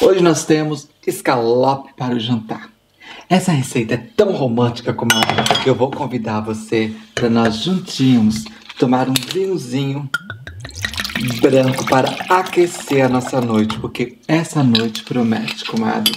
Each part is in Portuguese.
Hoje nós temos escalope para o jantar. Essa receita é tão romântica como a que eu vou convidar você para nós juntinhos tomar um vinhozinho branco para aquecer a nossa noite, porque essa noite promete, comadre,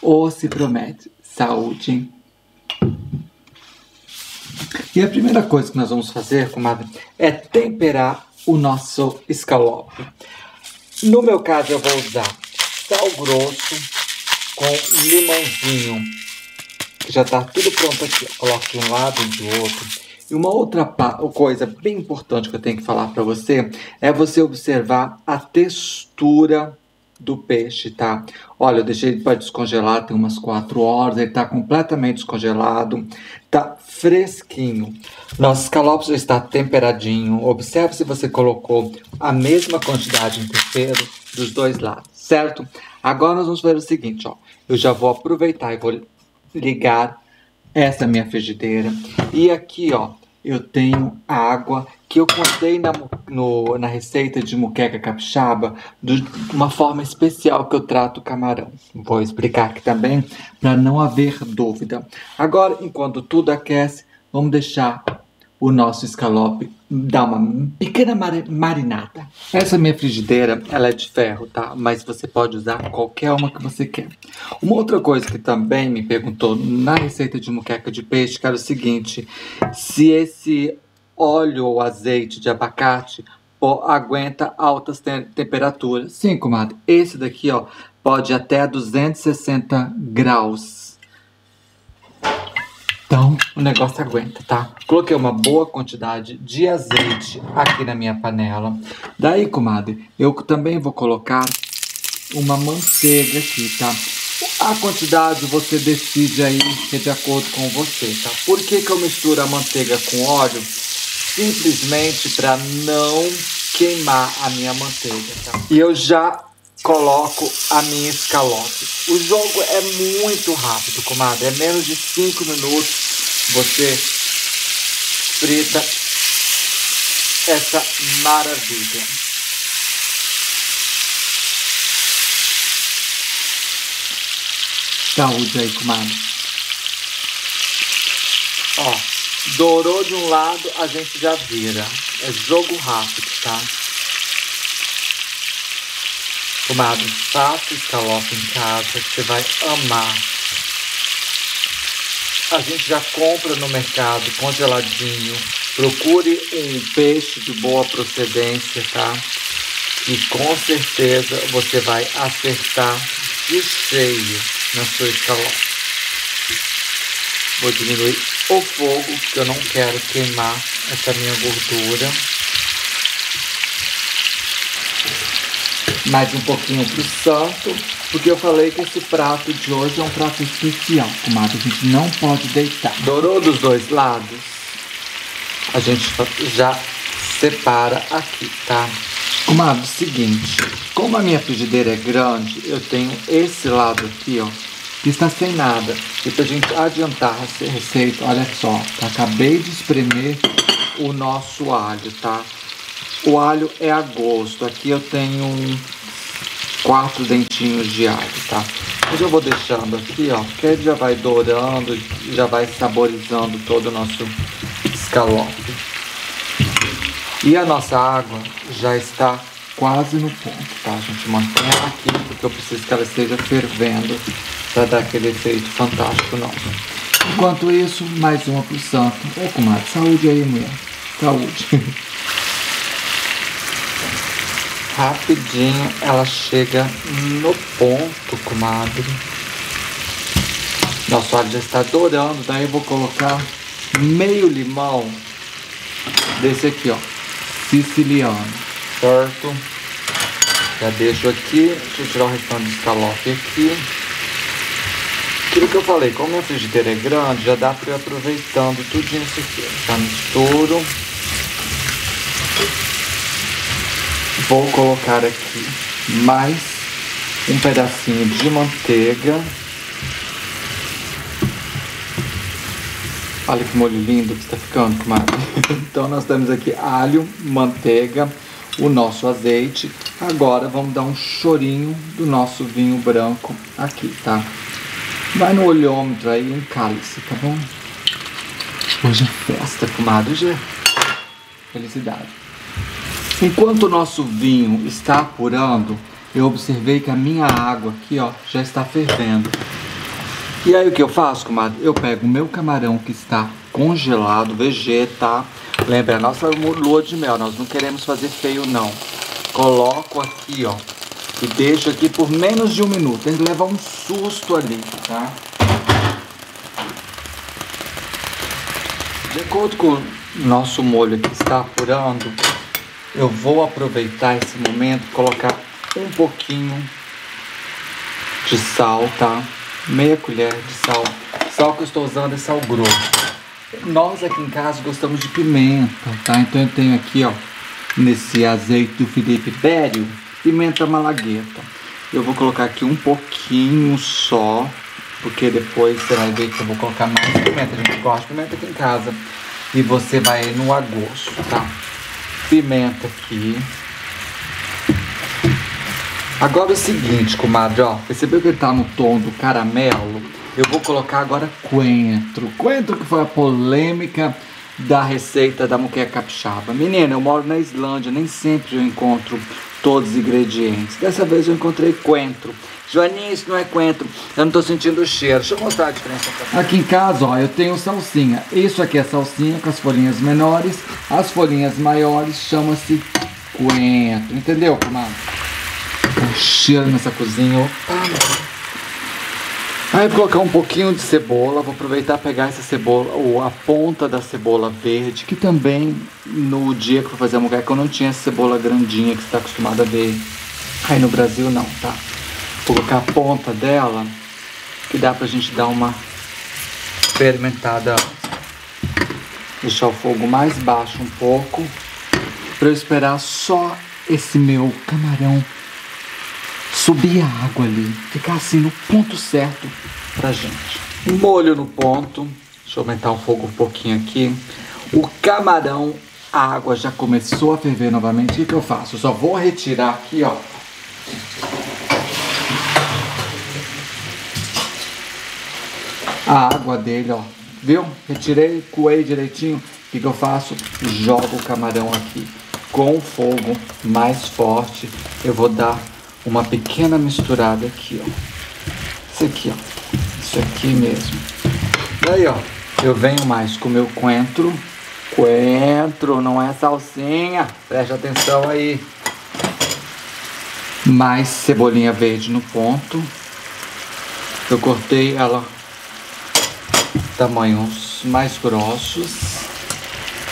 ou se promete saúde. E a primeira coisa que nós vamos fazer, comadre, é temperar o nosso escalope. No meu caso, eu vou usar sal grosso com limãozinho, já está tudo pronto aqui. Coloco de um lado e do outro. E uma outra coisa bem importante que eu tenho que falar para você é você observar a textura do peixe, tá? Olha, eu deixei ele para descongelar tem umas 4 horas, ele está completamente descongelado, tá fresquinho. Nosso escalope já está temperadinho. Observe se você colocou a mesma quantidade de tempero dos dois lados, certo? Agora nós vamos fazer o seguinte, ó. Eu já vou aproveitar e vou ligar essa minha frigideira. E aqui, ó, eu tenho água que eu contei na, no, na receita de muqueca capixaba de uma forma especial que eu trato o camarão. Vou explicar aqui também para não haver dúvida. Agora, enquanto tudo aquece, vamos deixar o nosso escalope dar uma pequena marinada. Essa minha frigideira, ela é de ferro, tá? Mas você pode usar qualquer uma que você quer. Uma outra coisa que também me perguntou na receita de muqueca de peixe, que era o seguinte, se esse óleo ou azeite de abacate aguenta altas te temperaturas. Sim, comadre, esse daqui, ó, pode até 260 graus então, o negócio aguenta, tá? Coloquei uma boa quantidade de azeite aqui na minha panela. Daí, comadre, eu também vou colocar uma manteiga aqui, tá? A quantidade você decide aí, que é de acordo com você, tá? Por que, que eu misturo a manteiga com óleo? Simplesmente para não queimar a minha manteiga, tá? E eu já coloco a minha escalope. O jogo é muito rápido, comadre. É menos de 5 minutos você frita essa maravilha. Saúde aí, comadre. Ó, dourou de um lado, a gente já vira. É jogo rápido, tá? Comadre, faça escalope em casa você vai amar. A gente já compra no mercado congeladinho. Procure um peixe de boa procedência, tá? E com certeza você vai acertar de cheio na sua escalope. Vou diminuir o fogo, porque eu não quero queimar essa minha gordura. Mais um pouquinho pro santo, porque eu falei que esse prato de hoje é um prato especial, comadre. A gente não pode deitar. Dourou dos dois lados, a gente já separa aqui, tá? Comadre, seguinte, como a minha frigideira é grande, eu tenho esse lado aqui, ó, que está sem nada. E pra gente adiantar essa receita, olha só, tá? acabei de espremer o nosso alho, tá? O alho é a gosto. Aqui eu tenho quatro dentinhos de alho, tá? Mas eu vou deixando aqui, ó, porque ele já vai dourando, já vai saborizando todo o nosso escalope. E a nossa água já está quase no ponto, tá? A gente mantém ela aqui, porque eu preciso que ela esteja fervendo para dar aquele efeito fantástico nosso. Enquanto isso, mais uma pro santo. Ô, comadre, saúde aí, mulher. Saúde. Rapidinho ela chega no ponto, comadre. Nosso alho já está dourando, daí eu vou colocar meio limão desse aqui, ó, siciliano, certo? Já deixo aqui, deixa eu tirar o restante do escalope aqui. Aquilo que eu falei, como a frigideira é grande, já dá para ir aproveitando tudinho isso aqui. Já misturo. Vou colocar aqui mais um pedacinho de manteiga. Olha que molho lindo que está ficando, comadre. Então nós temos aqui alho, manteiga, o nosso azeite. Agora vamos dar um chorinho do nosso vinho branco aqui, tá? Vai no olhômetro aí, um cálice, tá bom? Hoje é festa, comadre, hoje é felicidade. Enquanto o nosso vinho está apurando, eu observei que a minha água aqui, ó, já está fervendo. E aí o que eu faço, comadre? Eu pego o meu camarão que está congelado, vegeta. Lembra, a nossa lua de mel, nós não queremos fazer feio não. Coloco aqui, ó, e deixo aqui por menos de um minuto. Tem que levar um susto ali, tá? De acordo com o nosso molho que está apurando, eu vou aproveitar esse momento colocar um pouquinho de sal, tá? Meia colher de sal. Sal que eu estou usando é sal grosso. Nós aqui em casa gostamos de pimenta, tá? Então eu tenho aqui, ó, nesse azeite do Felipe Bério, pimenta malagueta. Eu vou colocar aqui um pouquinho só, porque depois você vai ver que eu vou colocar mais pimenta. A gente gosta de pimenta aqui em casa. E você vai no agosto, tá? Pimenta aqui. Agora é o seguinte, comadre, ó. Percebeu que ele tá no tom do caramelo? Eu vou colocar agora coentro. Coentro que foi a polêmica da receita da muqueca capixaba. Menina, eu moro na Islândia, nem sempre eu encontro todos os ingredientes. Dessa vez eu encontrei coentro. Joaninha, isso não é coentro. Eu não tô sentindo o cheiro. Deixa eu mostrar a diferença. Aqui em casa, ó, eu tenho salsinha. Isso aqui é salsinha com as folhinhas menores. As folhinhas maiores chama-se coentro. Entendeu, comadre? Um cheiro nessa cozinha. Opa, Aí vou colocar um pouquinho de cebola, vou aproveitar pegar essa cebola, ou a ponta da cebola verde, que também no dia que eu fazer a moqueca eu não tinha essa cebola grandinha que você está acostumado a ver. Aí no Brasil não, tá? Vou colocar a ponta dela, que dá pra gente dar uma fermentada. Deixar o fogo mais baixo um pouco, para eu esperar só esse meu camarão subir a água ali, ficar assim no ponto certo pra gente. Molho no ponto, deixa eu aumentar o fogo um pouquinho aqui. O camarão, a água já começou a ferver novamente. O que, eu faço? Eu só vou retirar aqui, ó. A água dele, ó. Viu? Retirei, coei direitinho. O que, que eu faço? Jogo o camarão aqui. Com o fogo mais forte, eu vou dar uma pequena misturada aqui, ó. Isso aqui, ó. Isso aqui mesmo. Aí, ó. Eu venho mais com o meu coentro. Coentro, não é salsinha. Preste atenção aí. Mais cebolinha verde no ponto. Eu cortei ela tamanhos mais grossos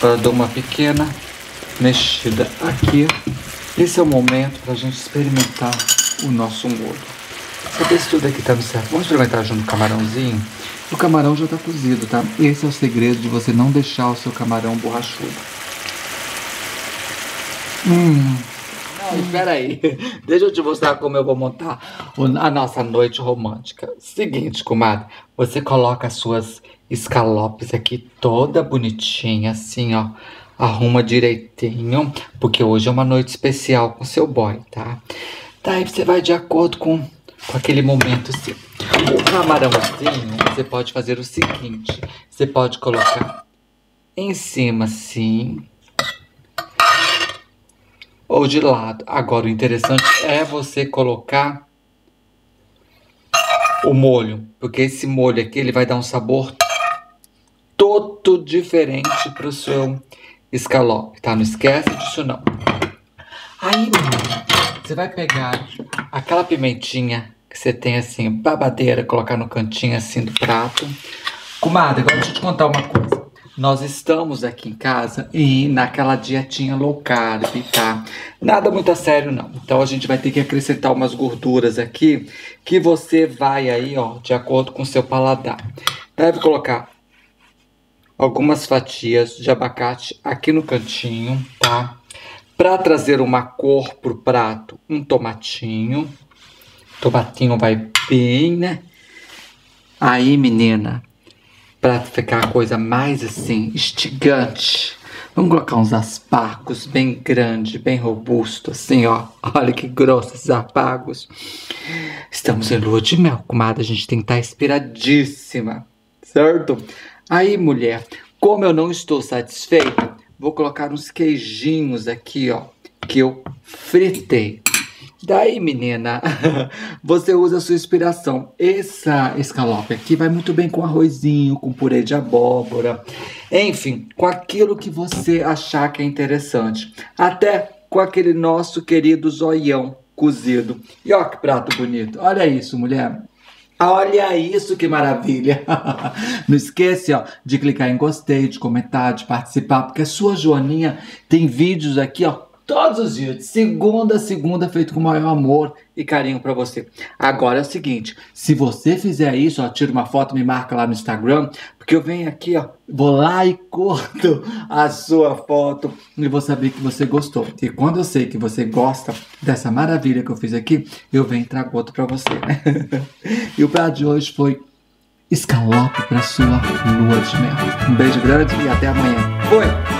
para dar uma pequena mexida aqui esse é o momento para a gente experimentar o nosso molho. Saber se tudo aqui está no certo. Vamos experimentar junto o camarãozinho? O camarão já está cozido, tá? Esse é o segredo de você não deixar o seu camarão borrachudo. Hum. Não, espera aí. Deixa eu te mostrar como eu vou montar a nossa noite romântica. Seguinte, comadre. Você coloca as suas escalopes aqui toda bonitinha, assim, ó arruma direitinho, porque hoje é uma noite especial com seu boy, tá? Daí você vai de acordo com, com aquele momento assim. O camarãozinho, você pode fazer o seguinte: você pode colocar em cima assim, ou de lado. Agora, o interessante é você colocar o molho, porque esse molho aqui ele vai dar um sabor todo diferente para o seu escalope, tá? Não esquece disso não. Aí, menina, você vai pegar aquela pimentinha que você tem assim, babadeira, colocar no cantinho assim do prato. Comadre, agora deixa eu te contar uma coisa. Nós estamos aqui em casa e naquela dietinha low carb, tá? Nada muito a sério, não. Então a gente vai ter que acrescentar umas gorduras aqui que você vai aí, ó, de acordo com o seu paladar. Deve colocar algumas fatias de abacate aqui no cantinho, tá? Para trazer uma cor pro prato, um tomatinho. Tomatinho vai bem, né? Aí, menina, para ficar a coisa mais assim, instigante, Vamos colocar uns aspargos bem grande, bem robusto, assim, ó. Olha que grossos esses aspargos. Estamos em lua de mel, comadre. A gente tem que estar tá inspiradíssima, certo? Aí, mulher, como eu não estou satisfeita, vou colocar uns queijinhos aqui, ó, que eu fritei. Daí, menina, você usa a sua inspiração. Essa escalope aqui vai muito bem com arrozinho, com purê de abóbora, enfim, com aquilo que você achar que é interessante. Até com aquele nosso querido zoião cozido. E ó que prato bonito. Olha isso, mulher. Olha isso que maravilha! Não esquece ó, de clicar em gostei, de comentar, de participar, porque a sua Joaninha tem vídeos aqui ó, todos os dias, de segunda a segunda, feito com o maior amor e carinho para você. Agora é o seguinte, se você fizer isso, ó, tira uma foto, me marca lá no Instagram, porque eu venho aqui, ó, vou lá e corto a sua foto e vou saber que você gostou. E quando eu sei que você gosta dessa maravilha que eu fiz aqui, eu venho trago outro para você, e o prato de hoje foi escalope para sua lua de mel. Um beijo grande e até amanhã. Fui!